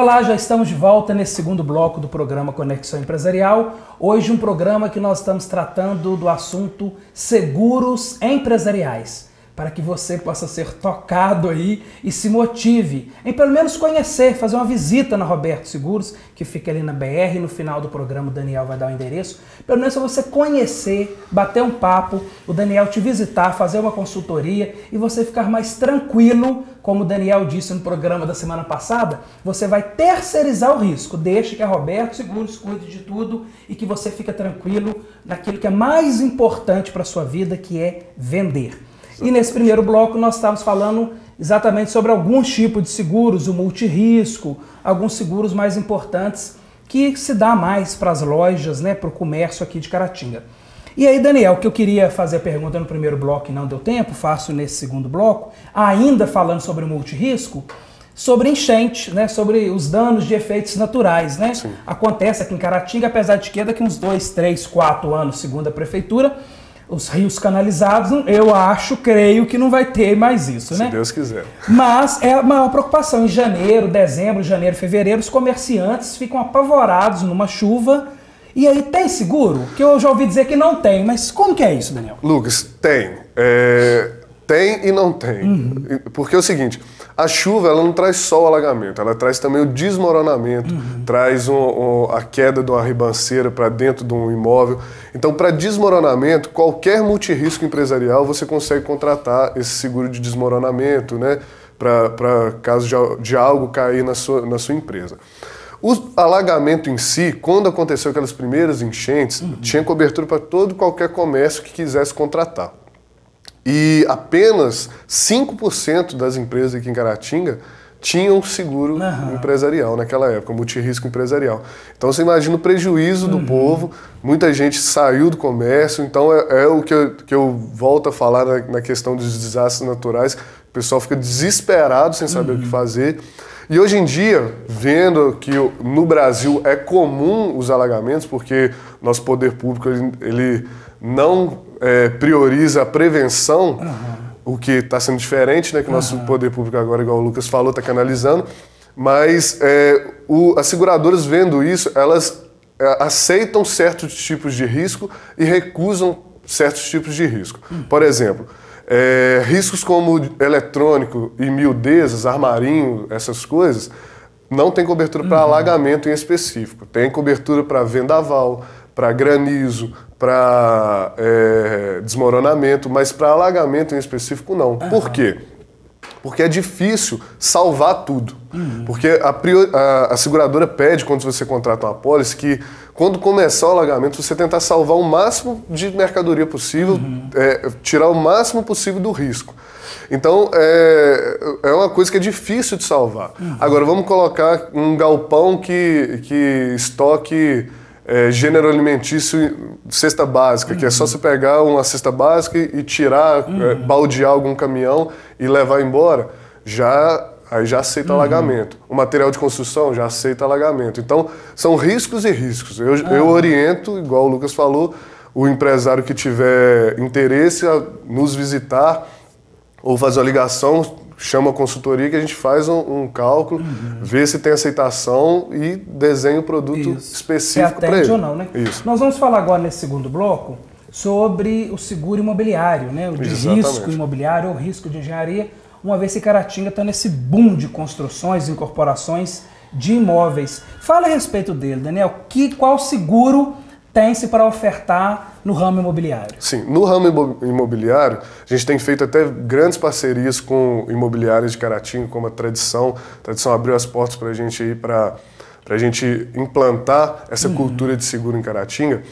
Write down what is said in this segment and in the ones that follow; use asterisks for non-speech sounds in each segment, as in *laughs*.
Olá, já estamos de volta nesse segundo bloco do programa Conexão Empresarial. Hoje um programa que nós estamos tratando do assunto seguros empresariais para que você possa ser tocado aí e se motive em pelo menos conhecer, fazer uma visita na Roberto Seguros, que fica ali na BR, no final do programa o Daniel vai dar o endereço, pelo menos para você conhecer, bater um papo, o Daniel te visitar, fazer uma consultoria e você ficar mais tranquilo, como o Daniel disse no programa da semana passada, você vai terceirizar o risco, deixa que a Roberto Seguros cuide de tudo e que você fica tranquilo naquilo que é mais importante para a sua vida, que é vender. E nesse primeiro bloco nós estávamos falando exatamente sobre alguns tipos de seguros, o multirisco, alguns seguros mais importantes que se dá mais para as lojas, né, para o comércio aqui de Caratinga. E aí, Daniel, que eu queria fazer a pergunta no primeiro bloco e não deu tempo, faço nesse segundo bloco, ainda falando sobre o multirisco, sobre enchente, né, sobre os danos de efeitos naturais. Né? Acontece aqui em Caratinga, apesar de que daqui uns dois, três, quatro anos, segundo a prefeitura, os rios canalizados, eu acho, creio que não vai ter mais isso, Se né? Se Deus quiser. Mas é a maior preocupação. Em janeiro, dezembro, janeiro, fevereiro, os comerciantes ficam apavorados numa chuva. E aí, tem seguro? Que eu já ouvi dizer que não tem, mas como que é isso, Daniel? Lucas, tem. É, tem e não tem. Uhum. Porque é o seguinte, a chuva ela não traz só o alagamento, ela traz também o desmoronamento, uhum. traz um, um, a queda de uma ribanceira para dentro de um imóvel. Então, para desmoronamento, qualquer multirisco empresarial você consegue contratar esse seguro de desmoronamento, né? Para caso de, de algo cair na sua, na sua empresa. O alagamento em si, quando aconteceu aquelas primeiras enchentes, uhum. tinha cobertura para todo qualquer comércio que quisesse contratar. E apenas 5% das empresas aqui em Caratinga tinham seguro uhum. empresarial naquela época, multirisco empresarial. Então você imagina o prejuízo uhum. do povo, muita gente saiu do comércio, então é, é o que eu, que eu, volto a falar na, na, questão dos desastres naturais, o pessoal fica desesperado sem saber uhum. o que uhum. fazer. E hoje em dia, vendo que no Brasil é comum os alagamentos, porque nosso poder público ele, não é, prioriza a prevenção, uhum. o que está sendo diferente, né? Que o nosso uhum. poder público agora, igual o Lucas falou, está canalizando. Mas é, o, as seguradoras vendo isso, elas é, aceitam certos tipos de risco e recusam certos tipos de risco. Uhum. Por exemplo, é, riscos como eletrônico e miudezas, armarinho, essas coisas, não tem cobertura para uhum. alagamento em específico. Tem cobertura para vendaval, para granizo, para é, desmoronamento, mas para alagamento em específico não. Uhum. Por quê? Porque é difícil salvar tudo. Uhum. Porque a, a, a, seguradora pede, quando você contrata uma apólice, que quando começar o alagamento, você tentar salvar o máximo de mercadoria possível, uhum. é, tirar o máximo possível do risco. Então, é, é uma coisa que é difícil de salvar. Uhum. Agora, vamos colocar um galpão que, que estoque é, gênero alimentício cesta básica, uhum. que é só você pegar uma cesta básica e tirar, uhum. é, baldear algum caminhão e levar embora, já aí já aceita uhum. alagamento. O material de construção já aceita alagamento. Então, são riscos e riscos. Eu, eu oriento, igual o Lucas falou, o empresário que tiver interesse a nos visitar ou fazer uma ligação chama a consultoria que a gente faz um, um cálculo, uhum. vê se tem aceitação e desenha o produto Isso. específico para ele. ou não, né? Isso. Nós vamos falar agora nesse segundo bloco sobre o seguro imobiliário, né? O de risco imobiliário ou risco de engenharia, uma vez que Caratinga está nesse boom de construções, incorporações de imóveis. Fala a respeito dele, Daniel. Que, qual seguro tem-se para ofertar no ramo imobiliário? Sim, no ramo imobiliário, a gente tem feito até grandes parcerias com imobiliárias de Caratinga, como a Tradição. A Tradição abriu as portas para a gente ir para a gente implantar essa uhum. cultura de seguro em Caratinga.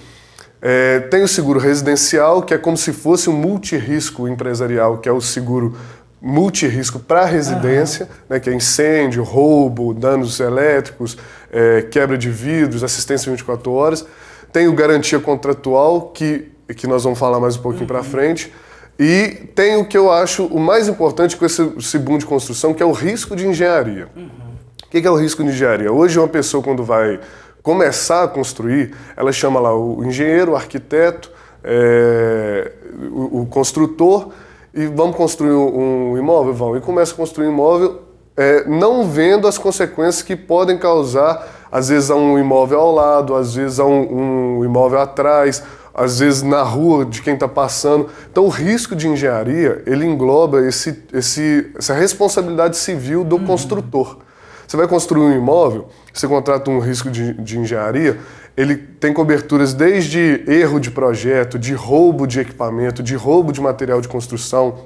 É, tem o seguro residencial, que é como se fosse um multirisco empresarial, que é o seguro multirisco para residência, uhum. né, que é incêndio, roubo, danos elétricos, é, quebra de vidros, assistência 24 horas. Tem o garantia contratual, que, que nós vamos falar mais um pouquinho uhum. para frente. E tem o que eu acho o mais importante com esse, esse boom de construção, que é o risco de engenharia. Uhum. O que é o risco de engenharia? Hoje, uma pessoa, quando vai começar a construir, ela chama lá o engenheiro, o arquiteto, é, o, o, construtor, e vamos construir um imóvel? Vão. E começa a construir um imóvel, é, não vendo as consequências que podem causar, às vezes, a um imóvel ao lado, às vezes, a um, um imóvel atrás, às vezes na rua de quem está passando. Então, o risco de engenharia ele engloba esse, esse, essa responsabilidade civil do uhum. construtor. Você vai construir um imóvel, você contrata um risco de, de engenharia, ele tem coberturas desde erro de projeto, de roubo de equipamento, de roubo de material de construção,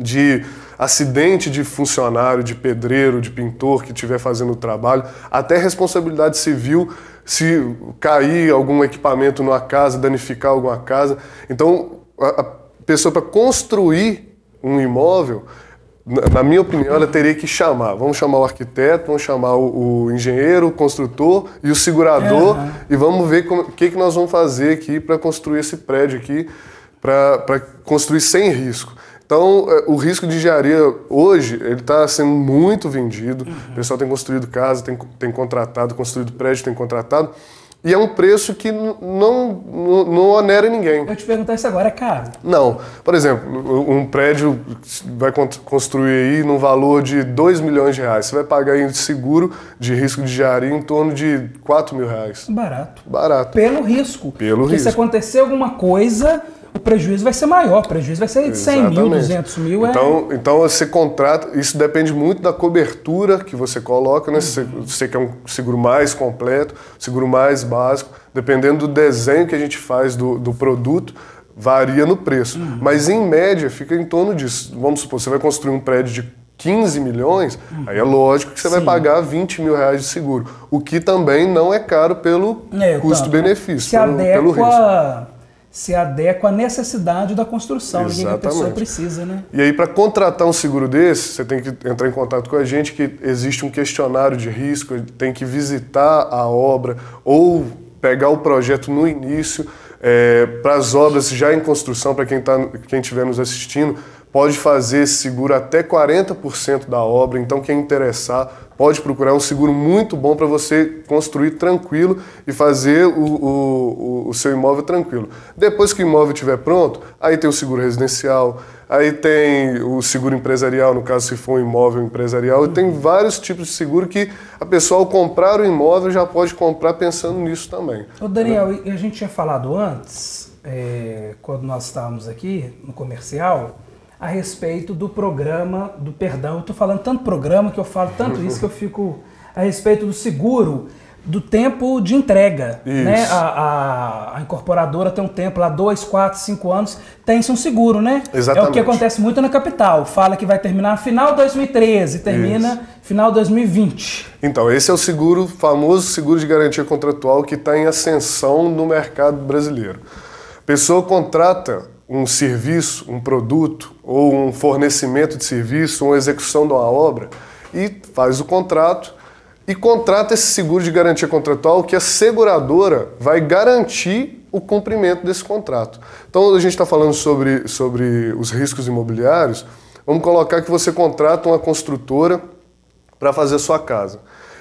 de acidente de funcionário, de pedreiro, de pintor que estiver fazendo o trabalho, até responsabilidade civil se cair algum equipamento numa casa, danificar alguma casa. Então, a, pessoa para construir um imóvel, na minha opinião, ela teria que chamar. Vamos chamar o arquiteto, vamos chamar o, o engenheiro, o construtor e o segurador e vamos ver o que, que nós vamos fazer aqui para construir esse prédio aqui, para construir sem risco. Então, é, o risco de engenharia hoje, ele está sendo muito vendido. Uhum. O pessoal tem construído casa, tem, tem contratado, construído prédio, tem contratado. E é um preço que não, não, não onera ninguém. Eu te perguntar isso agora, é caro? Não. Por exemplo, um prédio vai construir aí num valor de 2 milhões de reais. Você vai pagar em seguro de risco de engenharia em torno de 4 mil reais. Barato. Barato. Pelo risco. Pelo Porque risco. se acontecer alguma coisa, o prejuízo vai ser maior, o prejuízo vai ser de 100 mil, 200 mil. Então, é... então você contrata, isso depende muito da cobertura que você coloca, né? Uhum. Se você quer um seguro mais completo, seguro mais básico, dependendo do desenho que a gente faz do, do produto, varia no preço. Uhum. Mas em média fica em torno disso. Vamos supor, você vai construir um prédio de 15 milhões, uhum. aí é lógico que você Sim. vai pagar 20 mil reais de seguro. O que também não é caro pelo é, custo-benefício, pelo, pelo risco se adequa à necessidade da construção, Exatamente. que a pessoa precisa, né? E aí, para contratar um seguro desse, você tem que entrar em contato com a gente, que existe um questionário de risco, tem que visitar a obra ou pegar o projeto no início. É, para as obras já em construção, para quem tá, quem estiver nos assistindo, pode fazer esse seguro até 40% da obra. Então, quem interessar, pode procurar um seguro muito bom para você construir tranquilo e fazer o, o, o, seu imóvel tranquilo. Depois que o imóvel estiver pronto, aí tem o seguro residencial, aí tem o seguro empresarial, no caso se for um imóvel empresarial, e tem vários tipos de seguro que a pessoa ao comprar o imóvel já pode comprar pensando nisso também. Ô Daniel, né? a gente tinha falado antes, é, quando nós estávamos aqui no comercial, a respeito do programa do perdão. Eu estou falando tanto programa que eu falo tanto *laughs* isso que eu fico a respeito do seguro do tempo de entrega. Né? A, a, a, incorporadora tem um tempo lá, dois, quatro, cinco anos, tem-se um seguro, né? Exatamente. É o que acontece muito na capital. Fala que vai terminar final 2013, termina Isso. final 2020. Então, esse é o seguro, famoso seguro de garantia contratual que está em ascensão no mercado brasileiro. Pessoa contrata um serviço, um produto ou um fornecimento de serviço, uma execução de uma obra e faz o contrato e contrata esse seguro de garantia contratual que a seguradora vai garantir o cumprimento desse contrato. Então, a gente está falando sobre, sobre os riscos imobiliários. Vamos colocar que você contrata uma construtora para fazer a sua casa.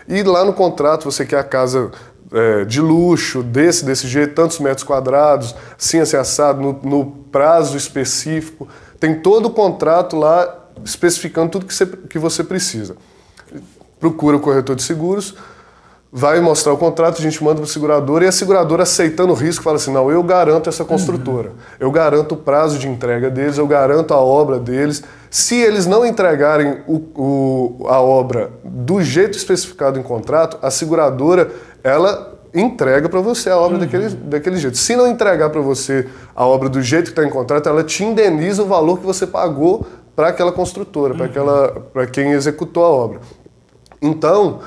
E lá no contrato você quer a casa é, de luxo, desse, desse jeito, tantos metros quadrados, assim, assim assado, no, no prazo específico. Tem todo o contrato lá especificando tudo que você, que você precisa. Procura o corretor de seguros, vai mostrar o contrato, a gente manda para o segurador e a seguradora aceitando o risco fala assim, não, eu garanto essa construtora, uhum. eu garanto o prazo de entrega deles, eu garanto a obra deles. Se eles não entregarem o, o, a obra do jeito especificado em contrato, a seguradora ela entrega para você a obra uhum. daquele, daquele jeito. Se não entregar para você a obra do jeito que está em contrato, ela te indeniza o valor que você pagou para aquela construtora, uhum. para quem executou a obra. Então,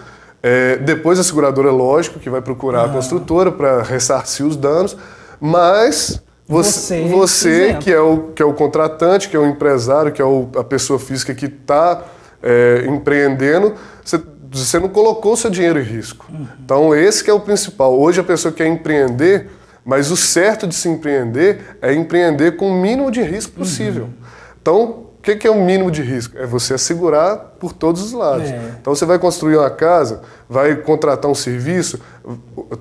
é, depois a seguradora, lógico, que vai procurar uhum. a construtora para ressarcir os danos, mas você, você, você que, é o, que é o contratante, que é o empresário, que é o, a pessoa física que está é, empreendendo, você você não colocou seu dinheiro em risco. Uhum. Então esse é o principal. Hoje a pessoa quer empreender, mas o certo de se empreender é empreender com o mínimo de risco possível. Uhum. Então, o que, é o mínimo de risco? É você assegurar por todos os lados. É. Então você vai construir uma casa, vai contratar um serviço.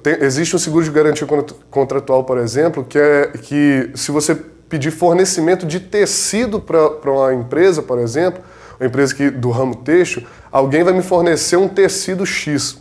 Tem, existe um seguro de garantia contratual, por exemplo, que é que se você pedir fornecimento de tecido para uma empresa, por exemplo, uma empresa que, do ramo têxtil, alguém vai me fornecer um tecido X.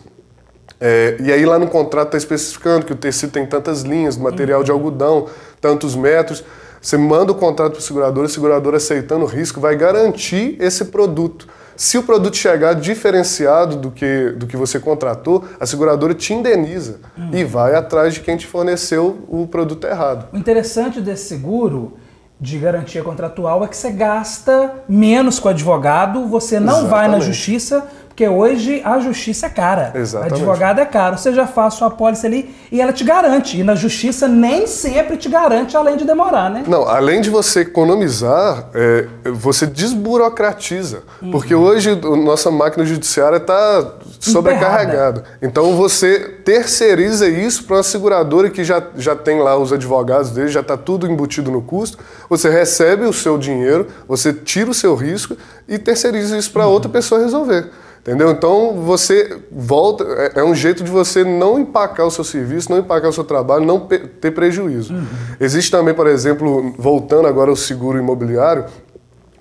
É, e aí lá no contrato está especificando que o tecido tem tantas linhas, material de algodão, tantos metros. Você manda o contrato para o segurador, o segurador aceitando o risco vai garantir esse produto. Se o produto chegar diferenciado do que, do que você contratou, a seguradora te indeniza hum. e vai atrás de quem te forneceu o produto errado. O interessante desse seguro de garantia contratual é que você gasta menos com o advogado, você não Exatamente. vai na justiça porque hoje a justiça é cara. Exatamente. Advogado é caro. Você já faz sua apólice ali e ela te garante. E na justiça nem sempre te garante, além de demorar, né? Não, além de você economizar, é, você desburocratiza. Uhum. Porque hoje a nossa máquina judiciária está sobrecarregada. Então você terceiriza isso para uma seguradora que já, já tem lá os advogados dele, já está tudo embutido no custo. Você recebe o seu dinheiro, você tira o seu risco e terceiriza isso para uhum. outra pessoa resolver. Entendeu? Então você volta, é, é, um jeito de você não empacar o seu serviço, não empacar o seu trabalho, não ter prejuízo. Uhum. Existe também, por exemplo, voltando agora ao seguro imobiliário,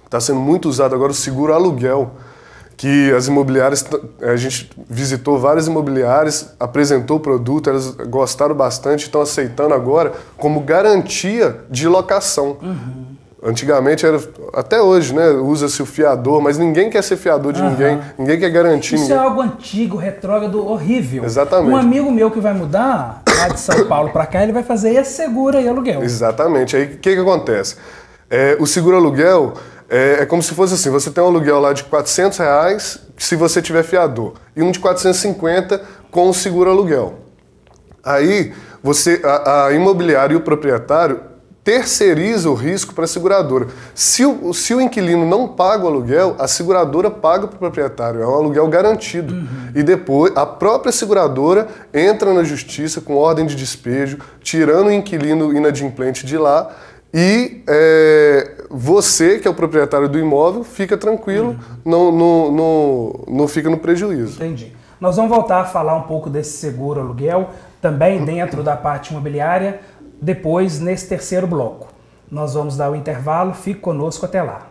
está sendo muito usado agora o seguro aluguel, que as imobiliárias, a gente visitou várias imobiliárias, apresentou o produto, elas gostaram bastante, estão aceitando agora como garantia de locação. Uhum. Antigamente era, até hoje, né? Usa-se o fiador, mas ninguém quer ser fiador de uhum. ninguém, ninguém quer garantir Isso ninguém. é algo antigo, retrógrado, horrível. Exatamente. Um amigo meu que vai mudar lá de São Paulo para cá, ele vai fazer esse seguro aí aluguel. Exatamente. Aí o que, que acontece? É, o seguro aluguel é, é, como se fosse assim: você tem um aluguel lá de 400 reais se você tiver fiador, e um de 450 com o seguro aluguel. Aí você, a, a imobiliária e o proprietário terceiriza o risco para a seguradora. Se o, se o inquilino não paga o aluguel, a seguradora paga para o proprietário. É um aluguel garantido. Uhum. E depois a própria seguradora entra na justiça com ordem de despejo, tirando o inquilino inadimplente de lá. E é, você, que é o proprietário do imóvel, fica tranquilo, uhum. não, não, não, não fica no prejuízo. Entendi. Nós vamos voltar a falar um pouco desse seguro aluguel, também dentro da parte imobiliária depois nesse terceiro bloco. Nós vamos dar o intervalo, fique conosco até lá.